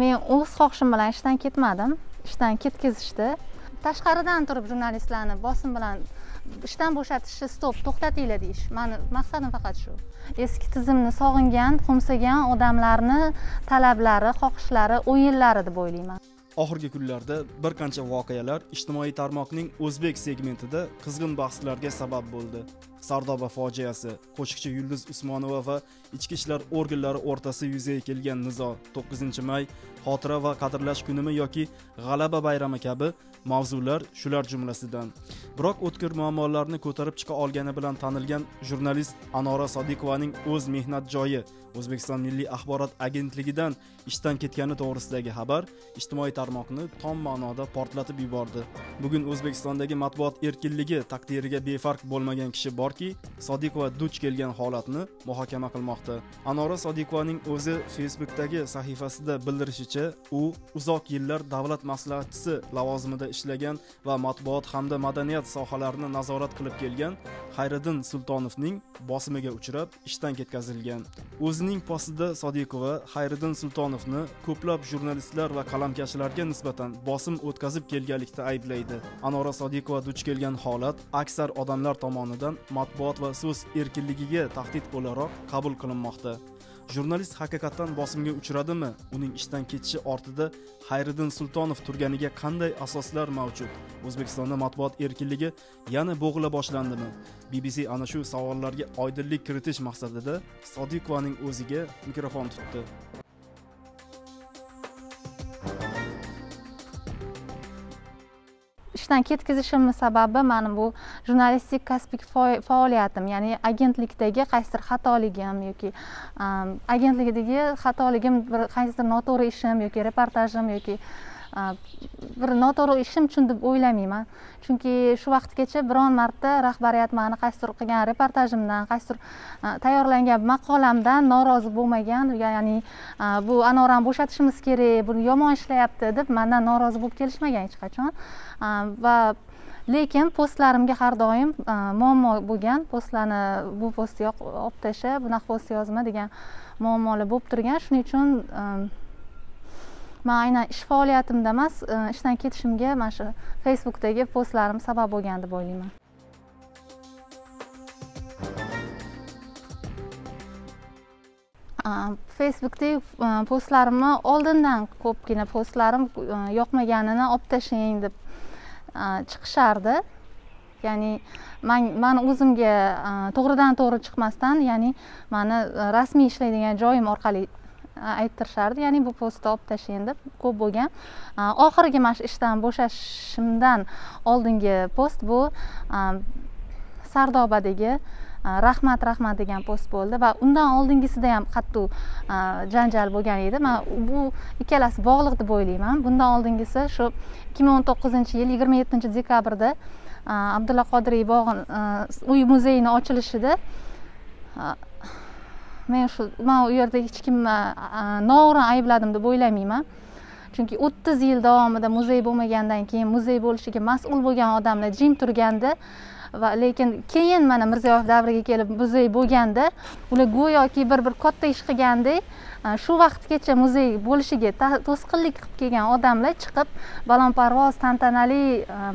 men o'z xohishim bilan ishdan ketmadim. Ishdan ketkazishdi. Tashqaridan turib jurnalistlarni bosim bilan ishdan bo'shatishni stop to'xtatinglar deyish. Mani maqsadim faqat shu. Eski tizimni sog'ingan qo'msagan odamlarni talablari xohishlari o'yinlari deb o'ylayman. Oxirgi kunlarda bir qancha voqealar ijtimoiy tarmoqning o'zbek segmentida qizg'in bahslarga sabab bo'ldi. Sardoba fojiasi qo'shiqchi yulduz usmonova va ichki ishlar organlari o'rtasida yuzaga kelgan nizo to'qqizinchi may xotira va qadrlash kunimi yoki g'alaba bayrami kabi mavzular shular jumlasidan. Biroq o'tkir muammolarni ko'tarib chiqa olgani bilan tanilgan jurnalist anora sodiqovaning o'z mehnat joyi o'zbekiston milliy axborot agentligidan ishdan ketgani to'g'risidagi xabar ijtimoiy tarmoqni tom ma'noda portlatib yubordi. Bugun o'zbekistondagi matbuot erkinligi taqdiriga befarq bo'lmagan kishi borki sodiqova duch kelgan holatni muhokama qilmoqda. Anora sodiqovaning o'zi facebookdagi sahifasida bildirishicha u uzoq yillar davlat maslahatchisi lavozimida ishlagan va matbuot hamda madaniyat sohalarini nazorat qilib kelgan xayriddin sultonovning bosimiga uchrab ishdan ketkazilgan. O'zining postida sodiqova xayriddin sultonovni ko'plab jurnalistlar va qalamkashlarga nisbatan bosim o'tkazib kelganlikda ayblaydi. Anora sodiqova duch kelgan holat aksar odamlar tomonidan matbuot va so'z erkinligiga tahdid o'laroq qabul qilinmoqda. Jurnalist haqiqatdan bosimga uchradimi? Uning ishdan ketishi ortida xayriddin sultonov turganiga qanday asoslar mavjud? O'zbekistonda matbuot erkinligi yana bo'g'ila boshlandimi? Bbc ana shu savollarga oydinlik kiritish maqsadida sodiqovaning o'ziga mikrofon tutdi. Ishdan ketkazishimni sababi mani bu jurnalistik kasbik faoliyatim ya'ni agentlikdagi qaysidir xatoligim yoki agentlikdagi xatoligim bir qaysidir noto'g'ri ishim yoki reportajim yoki bir noto'g'ri ishim uchun deb o'ylamayman. Chunki shu vaqtgacha biron marta rahbariyat mani qaysidir qilgan reportajimdan qaysidir tayyorlangan maqolamdan norozi bo'lmagan ya'ni bu anorani bo'shatishimiz kerak buni yomon ishlayapti deb mandan norozi bo'lib kelishmagan hech qachon. Va lekin postlarimga har doim muammo bo'lgan postlarni bu postni olib tashlab bunaqa post yozma degan muammolar bo'lib turgan. Shuning uchun man aynan ish faoliyatimda emas e, ishdan ketishimga mana shu facebookdagi postlarim sabab bo'lgan deb o'ylayman. Facebookdagi e, postlarimni oldindan ko'pgina postlarim e, yoqmaganini olib tashlang deb chiqishardi. Ya'ni man mani o'zimga to'g'ridan to'g'ri chiqmasdan ya'ni mani rasmiy ishlaydigan joyim orqali ayttirishardi. Ya'ni bu postni olib tashlang deb ko'p bo'lgan. Oxirgi mana shu ishdan bo'shashimdan oldingi post bu sardobadagi rahmat rahmat degan post bo'ldi va undan oldingisida ham qattiq janjal bo'lgan edi. Man bu ikkalasi bog'liq deb o'ylayman. Bundan oldingisi shu ikki ming o'n to'qqizinchi yil yigirma yettinchi dekabrda abdulla qodiriy bog'i uy muzeyini ochilishida men shu man u yerda hech kimni noo'rin aybladim deb o'ylamayman. Chunki o'ttiz yil davomida muzey bo'lmagandan keyin muzey bo'lishiga mas'ul bo'lgan odamlar jim turganda va lekin keyin mana mirziyoyev davriga kelib muzey bo'lganda ular go'yoki bir bir katta ish qilgandek shu vaqtgacha muzey bo'lishiga to'sqinlik qilib kelgan odamlar chiqib balandparvoz tantanali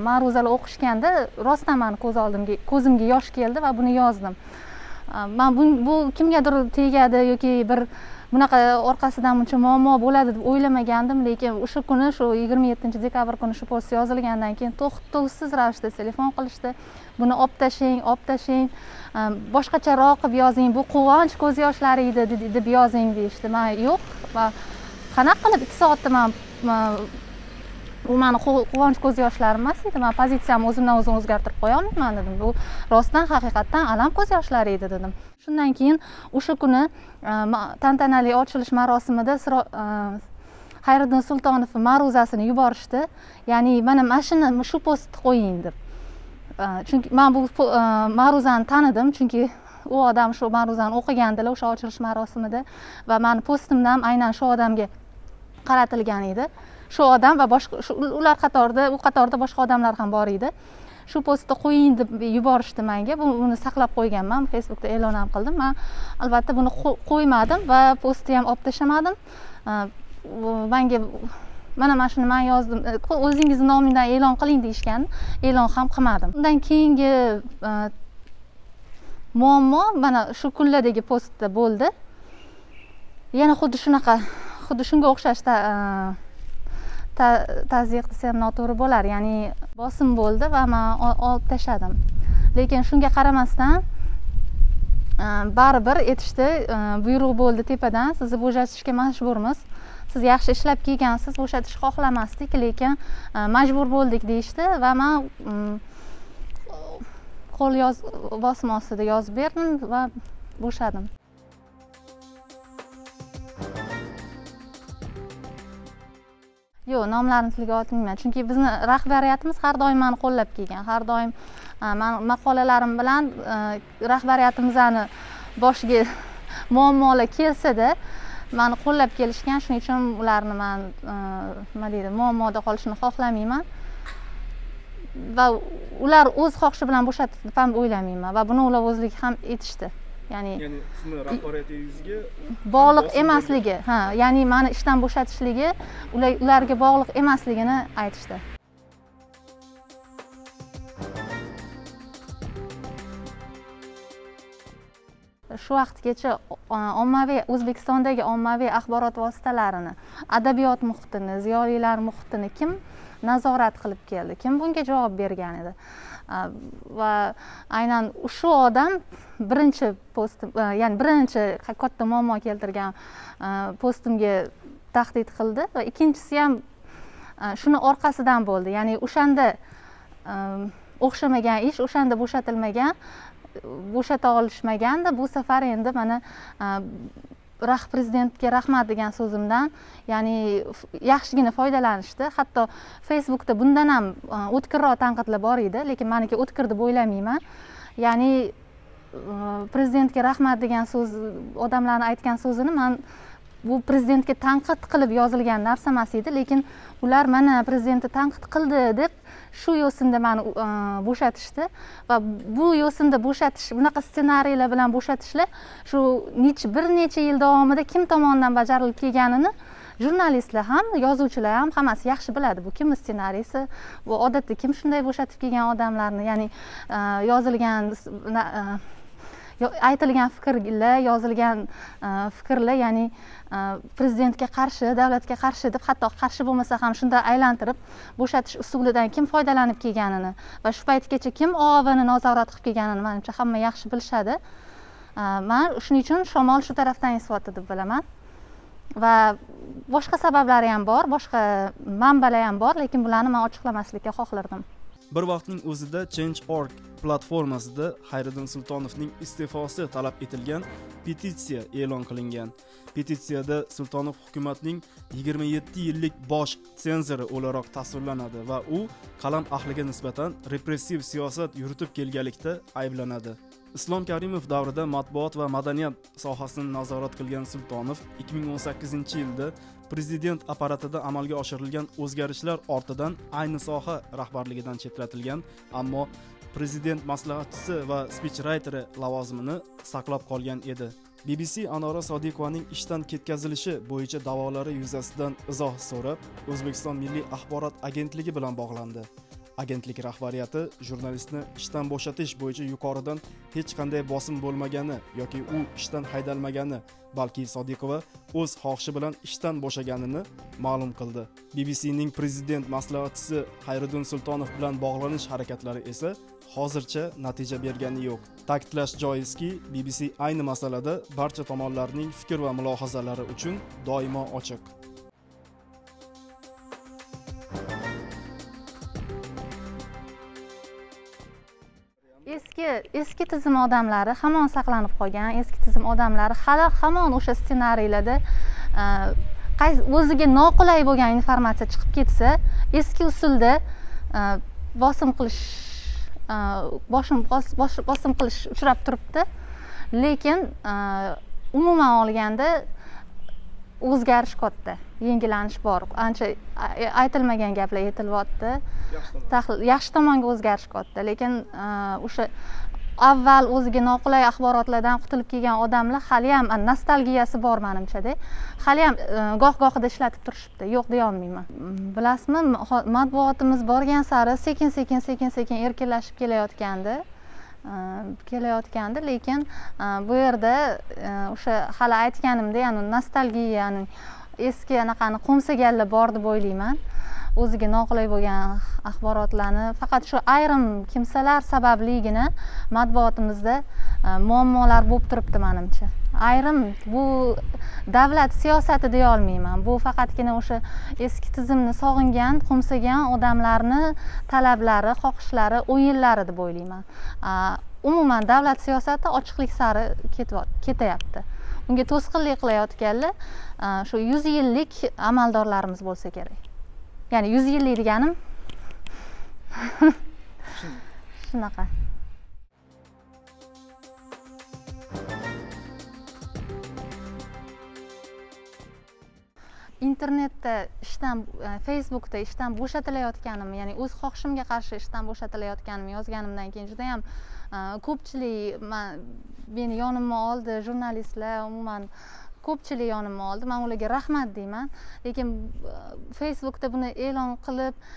ma'ruzalar o'qishganda rostdan mani ko'z oldimga ko'zimga yosh keldi va buni yozdim. Man bu, bu kimgadir tegadi yoki bir bunaqa orqasidan buncha muammo bo'ladi deb o'ylamagandim lekin o'sha kuni shu yigirma yettinchi dekabr kuni shu post yozilgandan keyin to'xtovsiz ravishda telefon qilishdi. Buni olib tashlang olib tashlang. Boshqacharoq qilib yozing bu quvonch ko'z yoshlari edi deb yozing deyishdi. Man yo'q va qanaqa qilib ikki soatda man bu mani quvonch ko'z yoshlarim emas edi. Man pozitsiyamni o'zimdan o'zim o'zgartirib qo'ya olmayman dedim. Bu rostdan haqiqatdan alam ko'z yoshlari edi dedim. Shundan keyin o'sha kuni e, tantanali ochilish marosimida e, xayriddin sultonov ma'ruzasini yuborishdi. Ya'ni mana mana shuni shu postni qo'ying deb. E, chunki man bu ma'ruzani tanidim chunki u odam shu ma'ruzani o'qigandilar o'sha ochilish marosimida va mani postimdan ham aynan shu odamga qaratilgan edi. Shu odam va boshqa ular qatorida u qatorida boshqa odamlar ham bor edi. Shu postni qo'ying deb yuborishdi manga buni saqlab qo'yganman. Facebookda e'lon ham qildim. Man albatta buni qo'ymadim va postni ham olib tashlamadim. Manga mana mana shuni man yozdim. O'zingizni nomingdan e'lon qiling deyishgan e'lon ham qilmadim. Undan keyingi muammo mana shu kunlardagi postda bo'ldi. Yana xuddi shunaqa xuddi shunga o'xshashda tazyiq desam noto'g'ri bo'lar. Ya'ni bosim bo'ldi va man olib tashladim. Lekin shunga qaramasdan e, baribir aytishdi e, buyruq bo'ldi tepadan. Sizni bo'shatishga majburmiz. Siz yaxshi ishlab kelgansiz bo'shatish xohlamasdik lekin e, majbur bo'ldik deyishdi va man mm, qo'l yoz bosim ostida yozib berdim va bo'shadim. Yo'q nomlarini tilga olmayman chunki bizni rahbariyatimiz har doim mani qo'llab kelgan har doim e, mani maqolalarim bilan e, rahbariyatimizni boshiga muammolar kelsada mani qo'llab kelishgan shuning uchun ularni man e, nima deydi muammoda qolishini xohlamayman. Va ular o'z xohishi bilan bo'shatdi ham o'ylamayman va buni ular o'zligi ham aytishdi. Ya'ni ya'ni sizni rahbariyatingizga bog'liq emasligi ha ya'ni mani ishdan bo'shatishligi ularga bog'liq emasligini aytishdi. Shu vaqtgacha ommaviy o'zbekistondagi ommaviy axborot vositalarini adabiyot muhitini ziyolilar muhitini kim nazorat qilib keldi kim bunga javob bergan edi va aynan shu odam birinchi postim e, ya'ni birinchi katta muammo keltirgan e, postimga tahdid qildi va ikkinchisi ham e, shuni orqasidan bo'ldi. Ya'ni o'shanda o'xshamagan ish o'shanda bo'shatilmagan bo'shata olishmaganda bu safar endi mana prezidentga rahmat degan so'zimdan ya'ni yaxshigina foydalanishdi. Hatto facebookda bundan ham e, o'tkirroq tanqidlar bor edi lekin maniki o'tkir deb o'ylamayman. Ya'ni e, prezidentga rahmat degan so'z odamlarni aytgan so'zini man bu prezidentga tanqid qilib yozilgan narsa emas edi lekin ular mana prezidentni tanqid qildi deb shu yo'sinda mani e, bo'shatishdi va bu yo'sinda bo'shatish bunaqa ssenariylar bilan bo'shatishlar shu necha bir necha yil davomida kim tomonidan bajarilib kelganini jurnalistlar ham yozuvchilar ham hammasi yaxshi biladi. Bu kimni ssenariysi bu odatda kim shunday bo'shatib kelgan odamlarni ya'ni e, yozilgan e, aytilgan fikrlar yozilgan e, fikrlar ya'ni e, prezidentga qarshi davlatga qarshi deb hatto qarshi bo'lmasa ham shunday aylantirib bo'shatish usulidan kim foydalanib kelganini va shu paytgacha kim oavni nazorat qilib kelganini manimcha hamma yaxshi bilishadi. E, man shuning uchun shamol shu tarafdan esyapti deb bilaman. Va boshqa sabablari ham bor boshqa manbalar ham bor lekin bularni man ochiqlamaslikka xohlardim. Bir vaqtning o'zida change.org platformasida xayriddin sultonovning iste'fosi talab etilgan petitsiya e'lon qilingan. Petitsiyada sultonov hukumatning 27 yillik bosh senzori o'laroq tasvirlanadi va u qalam ahliga nisbatan repressiv siyosat yuritib kelganlikda ayblanadi. Islom karimov davrida matbuot va madaniyat sohasini nazorat qilgan sultonov 2018 yilda prezident apparatida amalga oshirilgan o'zgarishlar ortidan ayni soha rahbarligidan chetlatilgan ammo prezident maslahatchisi va spichrayteri lavozimini saqlab qolgan edi. Bbc anora sodiqovaning ishdan ketkazilishi bo'yicha da'volari yuzasidan izoh so'rab o'zbekiston milliy axborot agentligi bilan bog'landi. Agentlik rahbariyati jurnalistni ishdan bo'shatish bo'yicha yuqoridan hech qanday bosim bo'lmagani yoki u ishdan haydalmagani balki sodiqova o'z xohishi bilan ishdan bo'shaganini ma'lum qildi. Bbcning prezident maslahatchisi hayriddin sultonov bilan bog'lanish harakatlari esa hozircha natija bergani yo'q. Ta'kidlash joizki bbc ayni masalada barcha tomonlarning fikr va mulohazalari uchun doimo ochiq. Eski tizim odamlari hamon saqlanib qolgan eski tizim odamlari hali hamon o'sha ssenariylarda e, qaysi o'ziga noqulay bo'lgan informatsiya chiqib ketsa eski usulda e, bosim qilish e, bosim bosim qilish uchrab turibdi. Lekin umuman olganda o'zgarish katta yengillanish bor. Ancha aytilmagan gaplar aytilyapti yaxshi tomonga o'zgarish katta lekin o'sha avval o'ziga noqulay axborotlardan qutulib kelgan odamlar haliyam nostalgiyasi bor manimchada haliyam e, goh gohida ishlatib turishibdi. Yo'q deyolmayman mm, bilasizmi matbuotimiz borgan sari sekin sekin sekin sekin erkinlashib kelayotgandi. e, Э, kelayotgandi lekin э, bu yerda э, o'sha hali aytganimdek nostalgiyani eski anaqani qo'msaganlar bor deb o'ylayman. O'ziga noqulay bo'lgan axborotlarni faqat shu ayrim kimsalar sababligina matbuotimizda e, muammolar bo'lib turibdi manimcha. Ayrim bu davlat siyosati deyolmayman bu faqatgina o'sha eski tizimni sog'ingan qo'msagan odamlarni talablari xohishlari o'yinlari deb o'ylayman. Umuman davlat siyosati ochiqlik sari ketyapti. Unga to'sqinlik qilayotganlar shu yuz yillik amaldorlarimiz bo'lsa kerak. Ya'ni yuz yillik deganim shunaqa internetda ishdan e, facebookda ishdan bo'shatilayotganim ya'ni o'z xohishimga qarshi ishdan bo'shatilayotganimni yozganimdan keyin juda yam e, ko'pchilik meni yonimga oldi jurnalistlar umuman ko'pchilik yonimga oldi. Man ularga rahmat deyman. Lekin e, facebookda buni e'lon qilib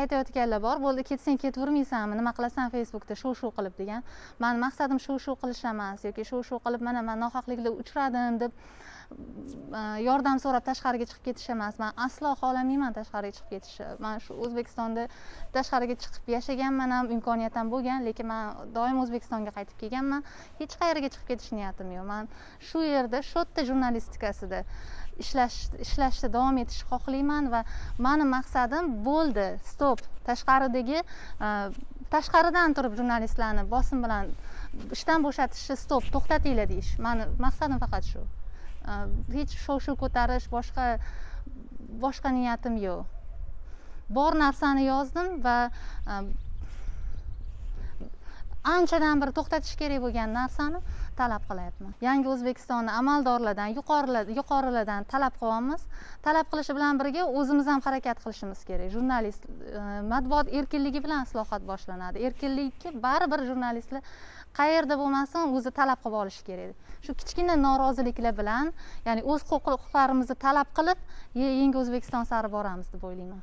aytayotganlar bor bo'ldi ketsang ketavermaysanmi nima qilasan facebookda? Shu shu qilib degan. Mani maqsadim shu shu qilish emas yoki shu shu qilib mana man nohaqlikda uchradim deb yordam so'rab tashqariga chiqib ketish emas man aslo xohlamayman tashqariga chiqib ketishni man shu o'zbekistonda tashqariga chiqib yashaganman ham imkoniyat ham bo'lgan lekin man doim o'zbekistonga qaytib kelganman. Hech qayerga chiqib ketish niyatim yo'q. Man shu yerda shu yerda jurnalistikasida ishlash ishlashda davom etishni xohlayman va mani maqsadim bo'ldi. Stop! Tashqaridagi tashqaridan turib jurnalistlarni bosim bilan ishdan bo'shatishni stop to'xtatinglar deyish. Mani maqsadim faqat shu. Э, hech shov shuv ko'tarish boshqa boshqa niyatim yo'q. Bor narsani yozdim va e, anchadan beri to'xtatish kerak bo'lgan narsani talab qilyapman yangi o'zbekistonni amaldorlardan yuqorilardan talab qilyapmiz talab qilishi bilan birga o'zimiz ham harakat qilishimiz kerak. Jurnalist e, matbuot erkinligi bilan islohot boshlanadi. Erkinlikka baribir jurnalistlar qayerda bo'lmasin o'zi talab qilib olishi kerak shu kichkina noroziliklar bilan ya'ni o'z huquqlarimizni talab qilib yangi o'zbekiston sari boramiz deb o'ylayman.